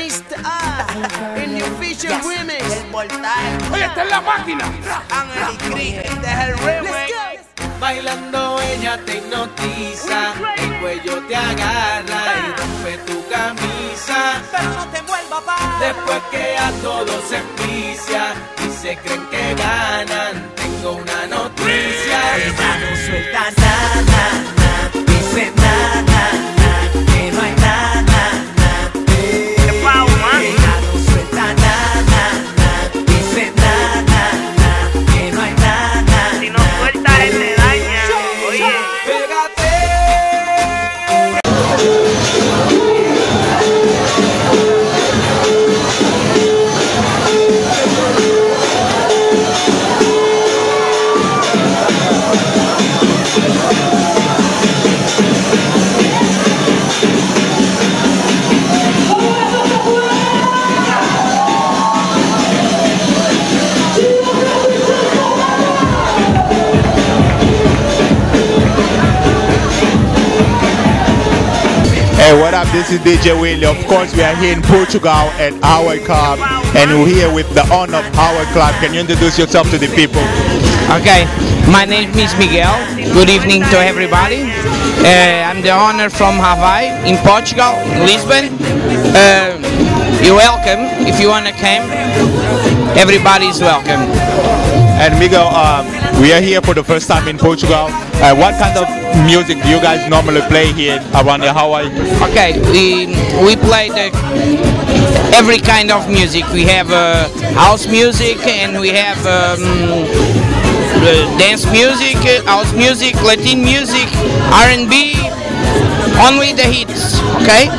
Mr. A, in the official remix. El voltaje. Oye, esta es la máquina. Ángel y Cris, este es el remix. Bailando ella te hipnotiza, el cuello te agarra y rompe tu camisa. Pero no te vuelva pa. Después que a todos se envicia y se creen que ganan, tengo una noticia. Hey, what up? This is DJ Willie. Of course, we are here in Portugal at our club, and we're here with the owner of our club. Can you introduce yourself to the people? Okay, my name is Miguel. Good evening to everybody. Uh, I'm the owner from Hawaii in Portugal, Lisbon. Uh, you're welcome if you want to come. Everybody's welcome. And Miguel, um, we are here for the first time in Portugal. Uh, what kind of music do you guys normally play here around the Hawaii? Okay, we we play the every kind of music. We have uh, house music and we have um, uh, dance music, house music, Latin music, R&B. Only the hits. Okay.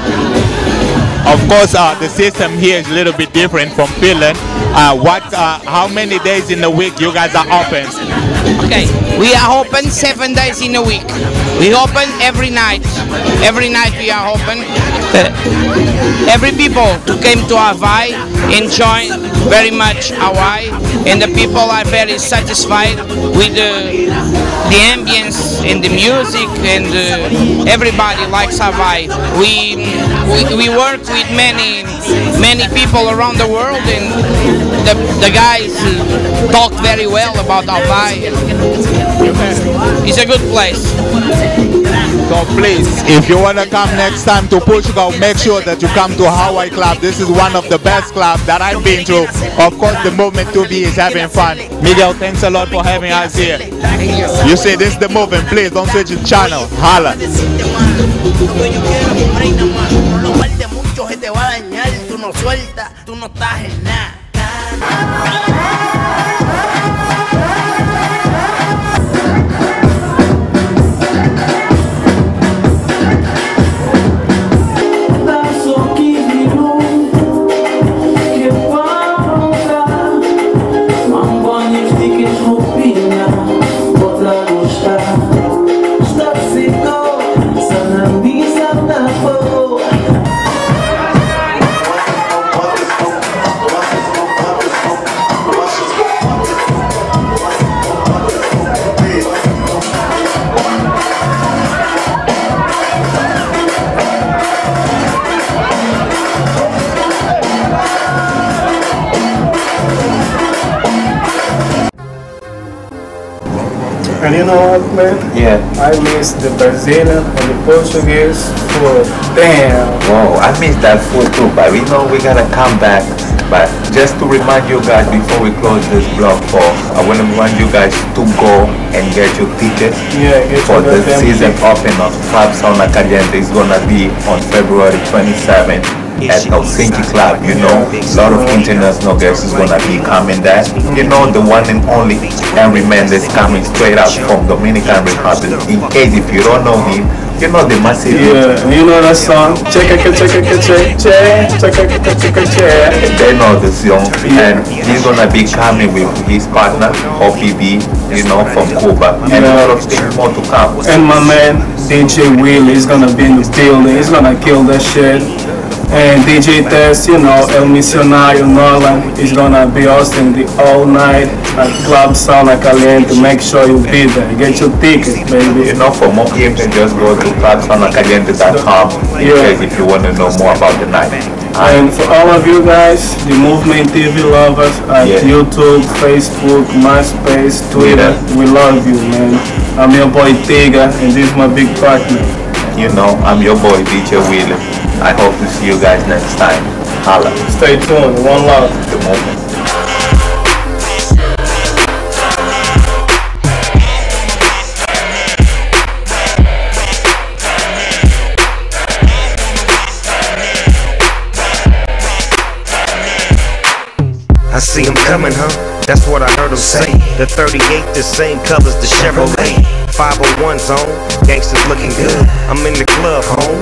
Of course, uh, the system here is a little bit different from Finland. Uh, what? Uh, how many days in the week you guys are open? Okay, we are open seven days in a week. We open every night. Every night we are open. every people who came to Hawaii enjoy very much Hawaii, and the people are very satisfied with the the ambience and the music, and uh, everybody likes Hawaii. We, we we work with many many people around the world, and the the guys talk very well about Hawaii. It's a good place. So please, if you want to come next time to Portugal, make sure that you come to Hawaii Club. This is one of the best clubs that I've been to. Of course, the movement TV is having fun. Miguel, thanks a lot for having us here. You see, this is the movement. Please don't switch the channel. Holla. Tu cuello quiero un rey nada más. No lo guardes mucho, se te va a dañar. Tú no sueltas, tú no estás en nada. And you know what, man? Yeah. I miss the Brazilian and the Portuguese food. Damn. Whoa, I miss that food too, but we know we gotta come back. But just to remind you guys before we close this blog for, I want to remind you guys to go and get your tickets Yeah, get for the season ticket. open of Club Sauna Caliente. It's gonna be on February 27th at Helsinki Club. You know, a lot of international guests is gonna be coming there. You know, the one and only Henry Méndez coming straight out from Dominican Republic. In case if you don't know him, you know the massive Yeah, you know that song? Check it, check it, check it, check it. They know the song, and he's gonna be coming with his partner, OPB, you know, from Cuba, and a lot of things more to come. And my man, DJ Will, is gonna be in the building. He's gonna kill that shit. And DJ Test, you know, El Missionario Nolan is gonna be hosting the all night at Club Sauna Caliente. Make sure you be there. Get your tickets, baby. You know, for more info, just go to in Yeah. if you want to know more about the night. And for all of you guys, the Movement TV lovers at Yeah. YouTube, Facebook, MySpace, Twitter, we love you, man. I'm your boy Tega, and this is my big partner. You know, I'm your boy DJ Willie. I hope to see you guys next time. Holla. Stay tuned. One love. The moment. I see him coming, huh? That's what I heard him say. The 38, the same colors, the Chevrolet. 501 zone, gangsters looking good. I'm in the club, home.